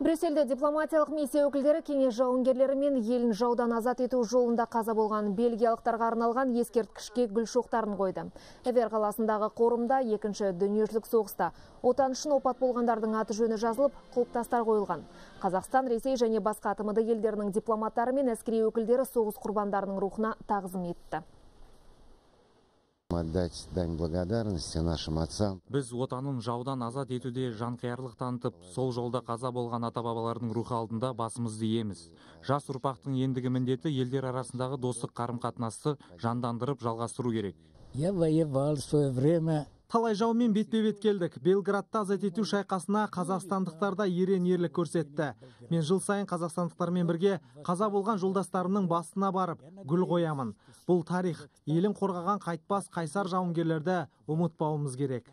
Брюссельде дипломатиялық миссия өкілдері кеңес жауынгерлері мен елін жаудан азат ету жолында қаза болған бельгиялықтарға арналған ескерткішке гүл шоқтарын қойды. Эвер қаласындағы қорымда екінші дүниежүзілік соғыста отан үшін опат болғандардың аты жөні жазылып, құлпытастар қойылған. Қазақстан, Ресей және басқа тмд елдерінің дипломаттары мен әскери өкілдері соғыс құрбандарының рухына тағзым етті. Отдать дань благодарности нашим отцам. біз отанын жаудан азат етуде жанқиярлық танытып сол жолда қаза болған ата бабалардың рухы алдында басымызды иеміз жас ұрпақтың ендігі міндеті елдер арасындағы достық қарым қатынасты жандандырып жалғастыру керек Я воевал в свое время талай жаумен бетпе бет келдік. Белградты азат ету шайқасына қазақстандықтар да ерен ерлік көрсетті. Мен жыл сайын қазақстандықтармен бірге қаза болған жолдастарымның басына барып гүл қоямын. Бұл тарих елін қорғаған қайтпас қайсар жауынгерлерді ұмытпауымыз керек.